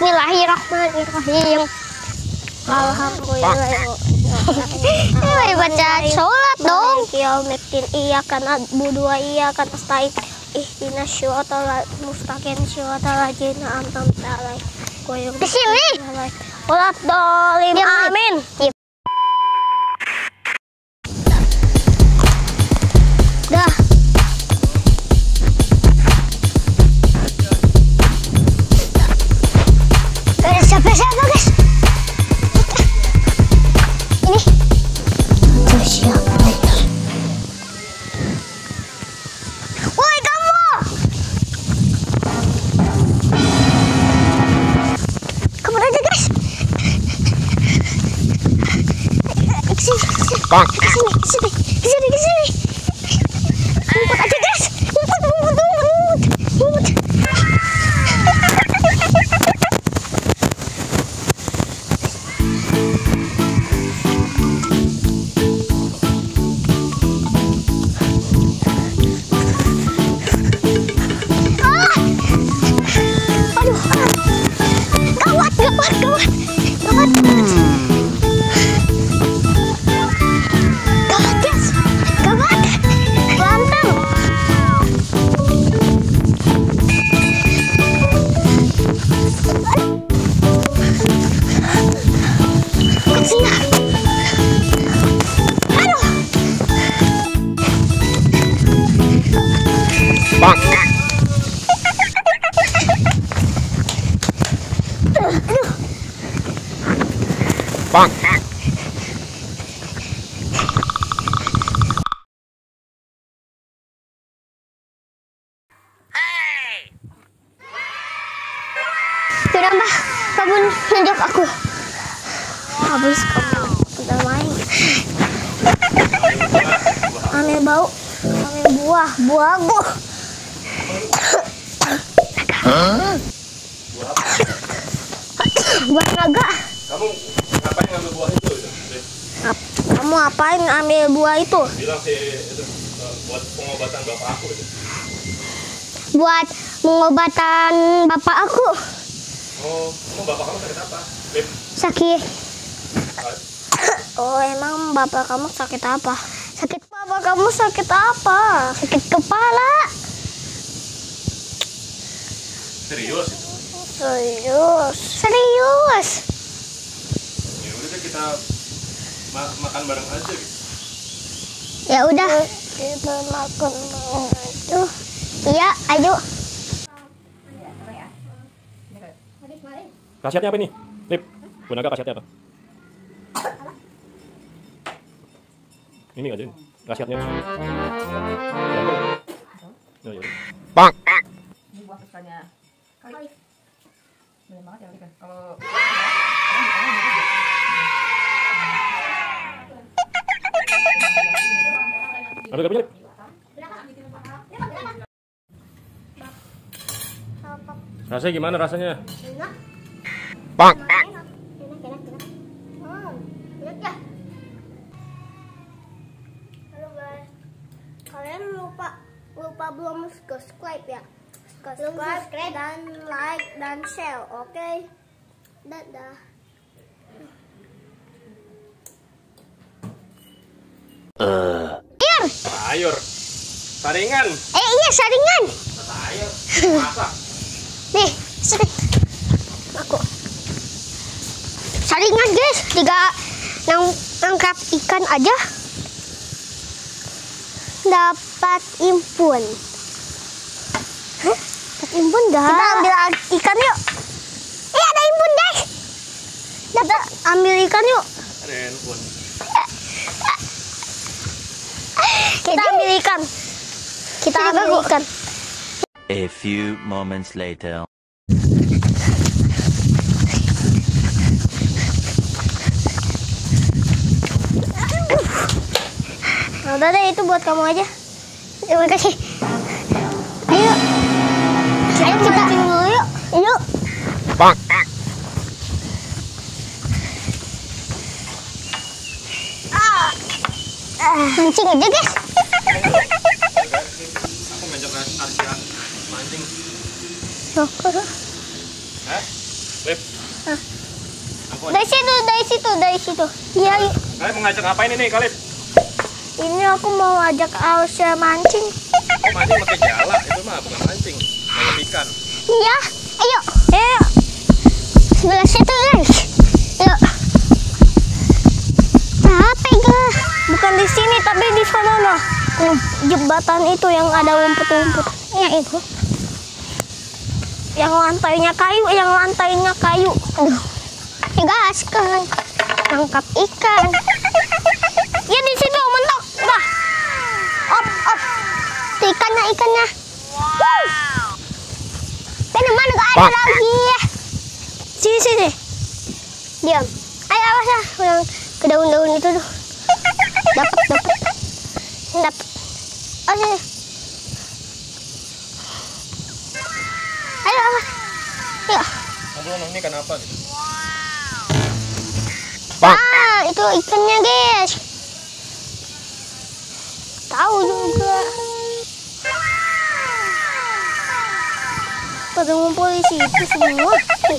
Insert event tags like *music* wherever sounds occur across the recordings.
Bismillahirrahmanirrahim. Alhamdulillah. Ini baca sholat dong. Yaumiddin iya kan budu wa iya kan nasta'in ihdinas syiratal mustaqim ladzina an'amta alaihim ghairil Di sini. Diam, diam. Amin. Ambil bau, ambil buah, buah buah. Buat naga. Kamu ngapain ngambil buah itu? Kamu apain ambil buah itu? Bilang sih itu eh, buat pengobatan bapak aku itu. Buat pengobatan bapak aku. Oh, kamu bapak kamu sakit apa? Beb, Sakit. Oh emang bapak kamu sakit apa? Bapak kamu sakit apa? sakit kepala. serius itu. Serius. Serius. Ya udah kita ma- makan bareng aja gitu. Ya udah. Kita makan itu. Iya, ayo. Khasiatnya apa ini? Lip, Bunaga khasiatnya apa? Ini aja ini. Khasiatnya. Ya, ya. ini buah kesukaannya kali banyak banget ya kali kan kalau Lip. Rasanya gimana rasanya? Enak. Bang. Dan share, oke? Dadah. Diam. Sayur. Saringan. Eh iya saringan. Sayur. *laughs* Masak. Nih. Aku. Saringan guys, tiga nang nangkap ikan aja dapat impun. Dapat impun dah. Kita ambil ikan yuk. Eh ada impun guys. Dapat Ambil ikan yuk. Ada handphone. Kita ambil ikan. Kita ambil ikan. A few moments later. Nah, udah deh itu buat kamu aja. Terima kasih. Ayo kita dulu yuk. Yuk. Bang. Mancing aja guys. Aku ngajak Arsya mancing. Hah? Lip. Dari situ, dari situ, dari situ. Iya. Kalian mau ngajak ngapain ini, Kalib? Ini aku mau ajak Arsya mancing. Oh, mancing pakai jala, itu mah bukan mancing. Ikan. Iya, ayo. Ayo. Sebelah situ, guys. Yuk. Capek, guys. Bukan di sini, tapi di sana. Tuh, Jembatan itu yang ada rumput-rumput. Ya, itu. Yang lantainya kayu, yang lantainya kayu. Aduh. Ya, guys, kan. Tangkap ikan. Ya, di situ, mentok. Dah. Op, op. Ikannya, ikannya. Wow. Mana gak ada lagi. Sini sini. Diam. Ayo awas ya. Yang ke daun-daun itu tuh. Dapat dapat. Dapat. Oh sini. Ayo awas. Ayo. Ngobrol ini ikan apa nih? Ah, itu ikannya guys. Tahu juga. Pada ngumpul di situ semua.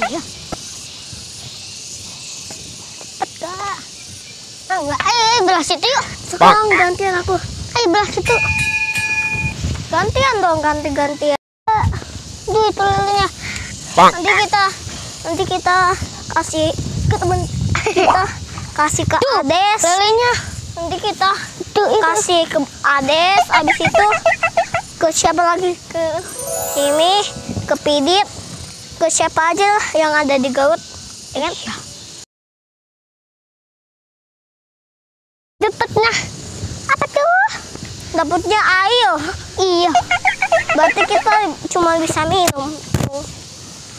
Iya. Cepet kak. Ah, enggak. Ayo, ayo belah situ yuk. Sekarang gantian aku. Ayo belah situ. Gantian dong, ganti-gantian. Duh, itu lilinnya. Nanti kita nanti kita kasih ke temen kita kasih ke Ades. Lilinnya. Nanti kita kasih ke Ades. Abis itu ke siapa lagi? Ke ini, ke Pidit, ke siapa aja lah yang ada di Gaut. Ya kan? Dapatnya apa tuh? Dapatnya air. Iya. Berarti kita cuma bisa minum.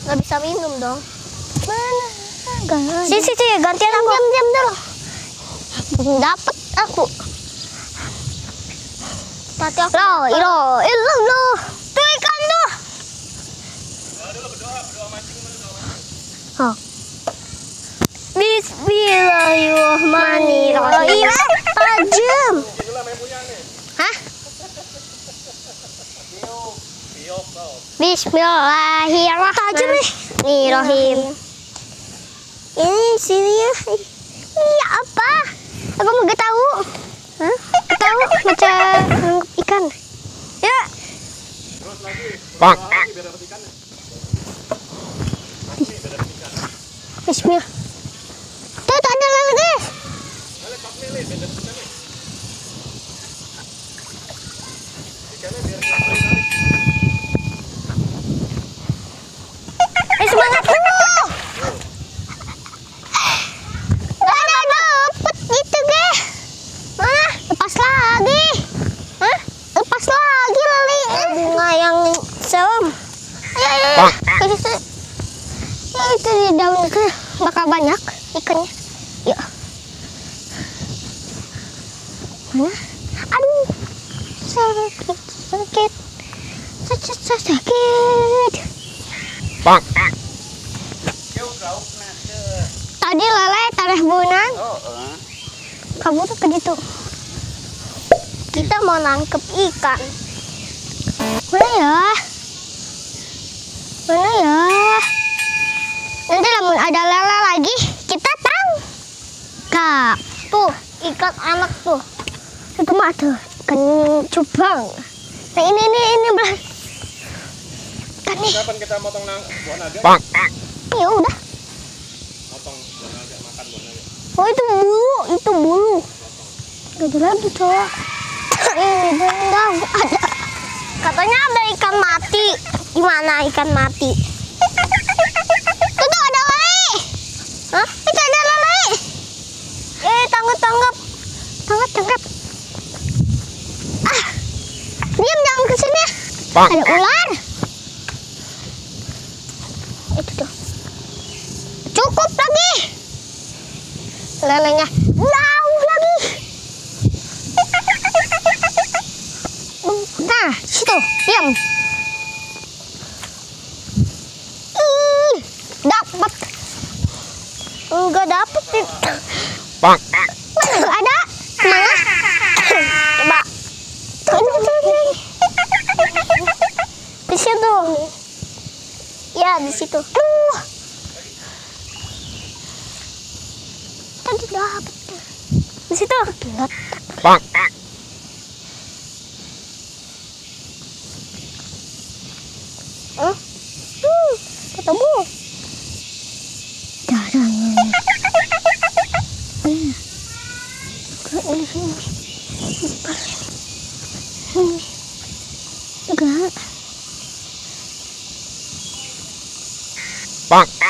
Nggak bisa minum dong. Mana? Sini, sini, sini, gantian aku. Diam, diam dulu. Dapat aku. Tati aku. Lo, ilo, ilo, lo. Tuh ikan tuh. Oh. Bismillahirrahmanirrahim. Tajam. Hah? Bismillahirrahmanirrahim. Ini sini ya. Iya apa? Aku mau tahu. Hah? Tahu macam ikan. Ya. Bismillah. Itu di daun itu bakal banyak ikannya. Mana? Aduh. Sakit, sakit. Sakit, sakit. Tadi lele tareh bunang. Kamu tuh ke situ. Kita mau nangkep ikan. Mana ya? Mana ya? Nanti namun ada lele lagi, kita tangkap. Tuh, ikan anak tuh. Itu mah ikan cupang. Nah ini, ini, ini belah. Ikan nih. Kapan kita motong nang buah naga? Ya udah. Motong buah naga, makan buah naga. Oh itu bulu, itu bulu. Gak ada lagi cowok. Ini bendang ada. Katanya ada ikan mati. Gimana ikan mati? Tuh tuh ada lele. Hah? Itu ada lele. Eh tangkap tangkap. Tangkap tangkap. Ah. Diam jangan ke sini. Ada ular. Itu tuh. Cukup lagi. Lelenya jauh Di situ. Ya, di situ. Tuh. Tadi dapat. Di situ. Bonk.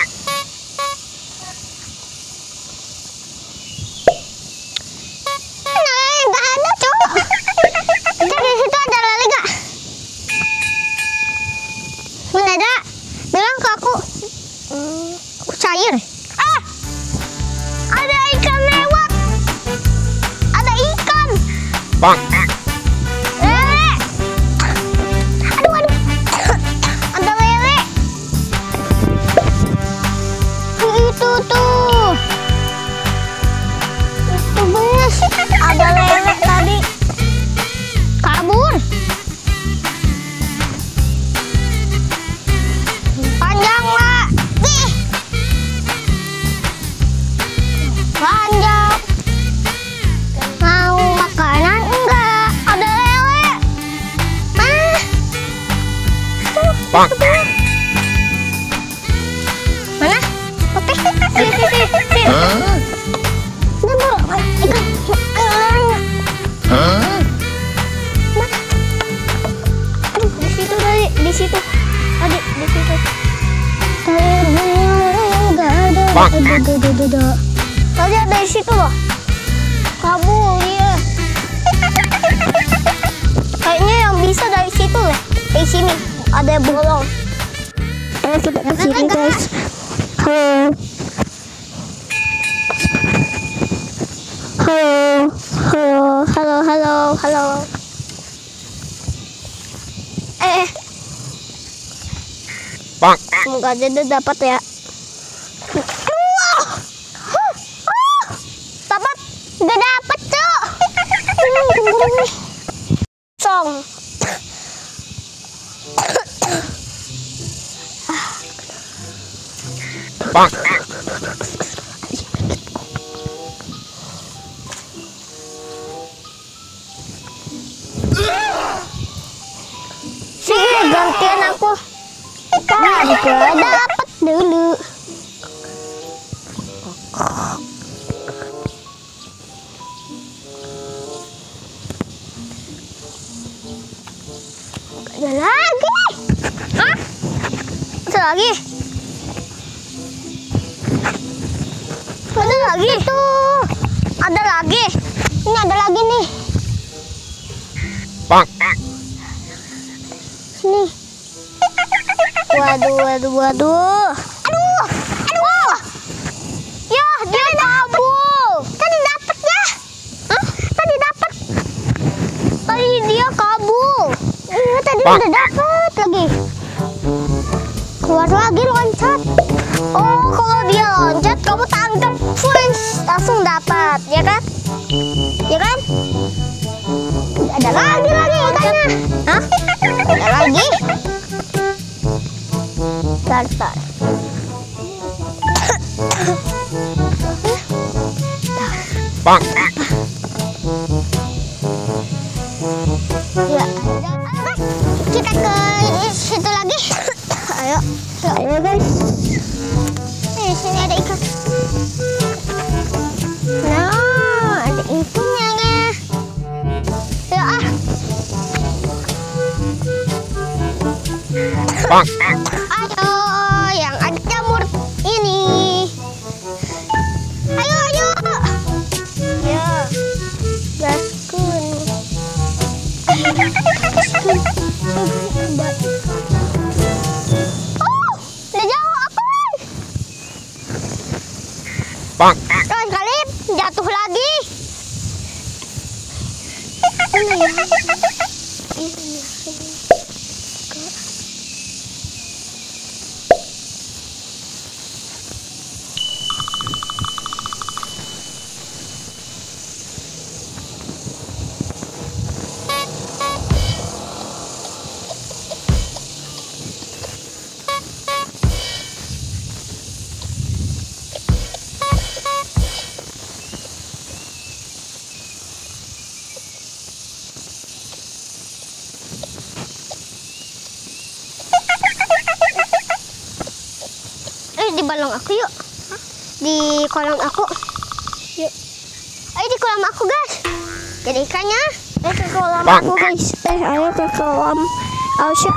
Ada. Bang. Ada, ada, ada, ada. Tadi ada di situ loh. Kabur dia. Kayaknya yang bisa dari situ deh. Dari sini ada bolong. Ayo kita ke sini guys. Halo. Halo. Halo. Halo. Halo. Halo. Eh, Bonk. semoga aja dia dapat ya. Wah. Huh. Ah. Dapat. Gak dapat, Cok. Hmm, cemburu nih. Song. Bonk. Sini gantian aku. Gak dapat dulu. Gak ada lagi. Hah? Ada lagi? Lagi? Tuh. Ada lagi. Ini ada lagi nih. Bonk. Sini. Waduh, waduh, waduh. Aduh, aduh. Ya, dia kabur. Tadi dapat ya. Hah? Tadi dapat. Tadi dia kabur. Iya, tadi Bang. udah dapat lagi. Keluar lagi loncat. Oh, kalau dia loncat, kamu dapat, ya kan? Ya kan? Ada lagi lagi ikannya. Hah? Ada lagi? Bentar, bentar. Bonk. Ya, kita ke Bonk. Kolam aku. Yuk. Ayo di kolam aku guys. Jadi ikannya. Eh ke kolam aku guys. Eh ayo ke kolam Ausya.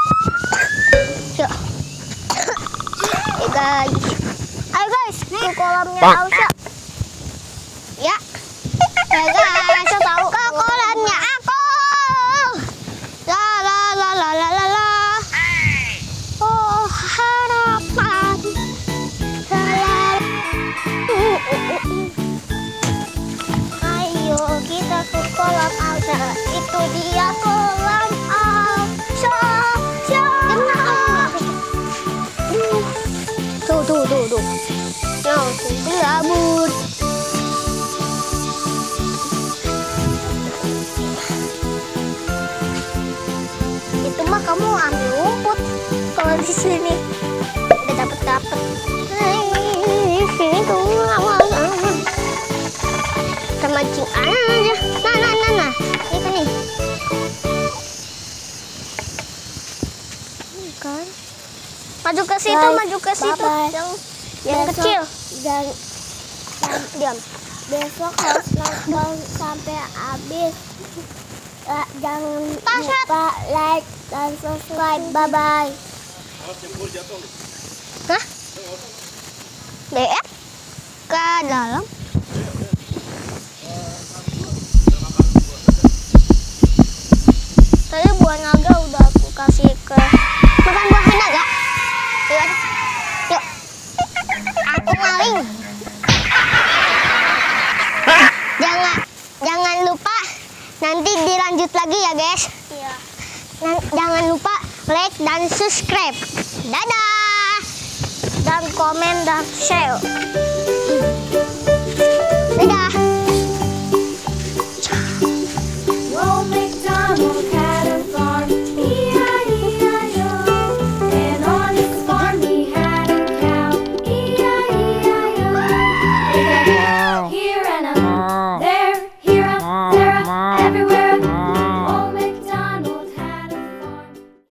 Yuk. Eh guys. Ayo guys ke kolamnya Ausya. Ya. Ya guys, Gabut. Itu mah kamu ambil rumput. Kalau di sini udah dapat dapat. Di sini tuh Kita mancing aja. Nah, nah, nah, nah. Itu nih. Kan? Maju ke situ, Bye. maju ke situ. Bye-bye. Yang yang Besok- kecil. Dan Diam. besok harus nonton sampai habis. Eh, jangan lupa like dan subscribe. Bye bye. Jatuh. Hah? DF ke dalam. Tadi buah naga udah aku kasih lanjut lagi ya guys. Iya. Jangan lupa like dan subscribe. Dadah. Dan komen dan share.